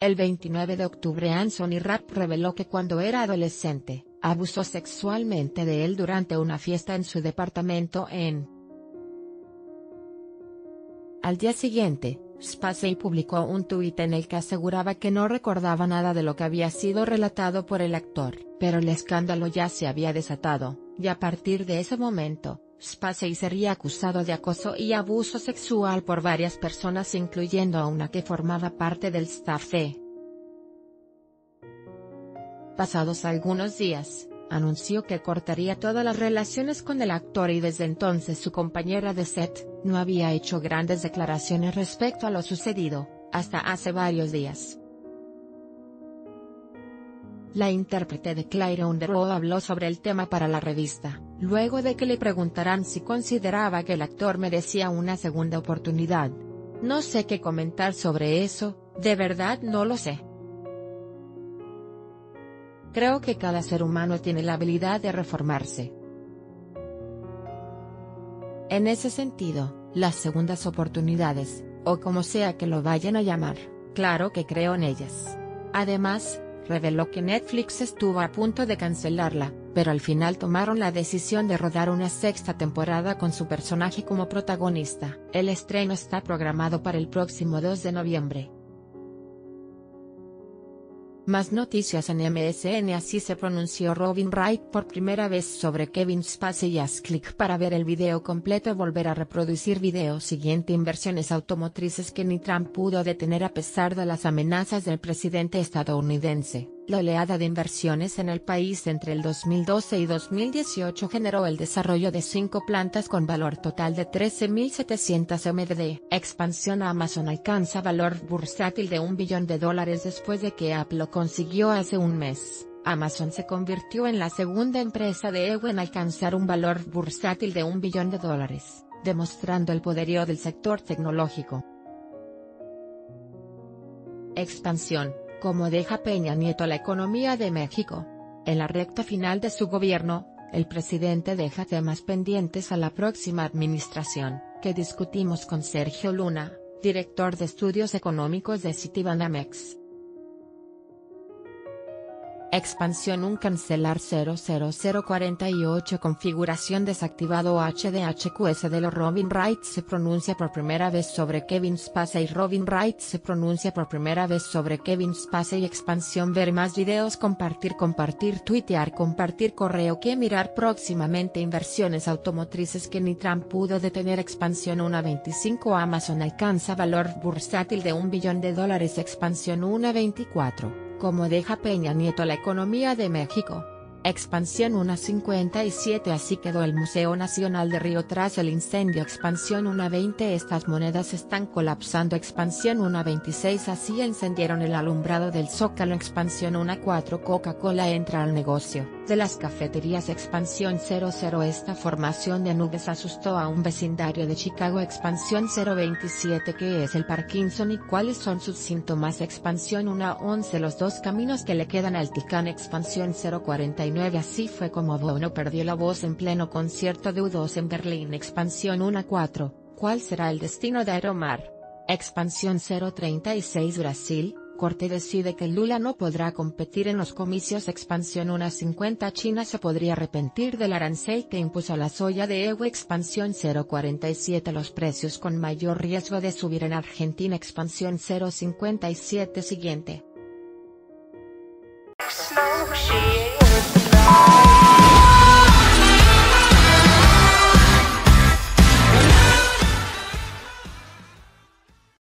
El 29 de octubre Anthony Rapp reveló que cuando era adolescente, abusó sexualmente de él durante una fiesta en su departamento en. Al día siguiente, Spacey publicó un tuit en el que aseguraba que no recordaba nada de lo que había sido relatado por el actor, pero el escándalo ya se había desatado, y a partir de ese momento, Spacey sería acusado de acoso y abuso sexual por varias personas incluyendo a una que formaba parte del staff de. Pasados algunos días, anunció que cortaría todas las relaciones con el actor y desde entonces su compañera de set, no había hecho grandes declaraciones respecto a lo sucedido, hasta hace varios días. La intérprete de Claire Underwood habló sobre el tema para la revista, luego de que le preguntaran si consideraba que el actor merecía una segunda oportunidad. No sé qué comentar sobre eso, de verdad no lo sé. Creo que cada ser humano tiene la habilidad de reformarse. En ese sentido, las segundas oportunidades, o como sea que lo vayan a llamar, claro que creo en ellas. Además, reveló que Netflix estuvo a punto de cancelarla, pero al final tomaron la decisión de rodar una sexta temporada con su personaje como protagonista. El estreno está programado para el próximo 2 de noviembre. Más noticias en MSN Así se pronunció Robin Wright por primera vez sobre Kevin Spacey. Y haz clic para ver el video completo. Volver a reproducir video siguiente. Inversiones automotrices que ni Trump pudo detener a pesar de las amenazas del presidente estadounidense. La oleada de inversiones en el país entre el 2012 y 2018 generó el desarrollo de cinco plantas con valor total de 13.700 MDD. Expansión Amazon alcanza valor bursátil de un billón de dólares después de que Apple lo consiguió hace un mes. Amazon se convirtió en la segunda empresa de EU en alcanzar un valor bursátil de un billón de dólares, demostrando el poderío del sector tecnológico. Expansión como deja Peña Nieto la economía de México. En la recta final de su gobierno, el presidente deja temas pendientes a la próxima administración, que discutimos con Sergio Luna, director de estudios económicos de Citibanamex. Expansión un cancelar 00048 configuración desactivado HDHQS de los Robin Wright. Se pronuncia por primera vez sobre Kevin Spacey. Robin Wright se pronuncia por primera vez sobre Kevin Spacey. Expansión ver más videos compartir compartir tuitear compartir correo que mirar próximamente. Inversiones automotrices que ni Trump pudo detener. Expansión 1.25 Amazon alcanza valor bursátil de un billón de dólares. Expansión 1.24 como deja Peña Nieto la economía de México. Expansión 1.57 Así quedó el Museo Nacional de Río tras el incendio. Expansión 1.20 Estas monedas están colapsando. Expansión 1.26 Así encendieron el alumbrado del Zócalo. Expansión 1.4 Coca-Cola entra al negocio de las cafeterías. Expansión 00 Esta formación de nubes asustó a un vecindario de Chicago. Expansión 027 ¿Qué es el Parkinson y cuáles son sus síntomas? Expansión 1.11 Los dos caminos que le quedan al Ticán Expansión 049 Así fue como Bono perdió la voz en pleno concierto de U2 en Berlín Expansión 1 4, ¿cuál será el destino de Aeromar? Expansión 036 Brasil, Corte decide que Lula no podrá competir en los comicios Expansión 1.50 China se podría arrepentir del arancel que impuso a la soya de EU Expansión 0.47 Los precios con mayor riesgo de subir en Argentina Expansión 0.57 Siguiente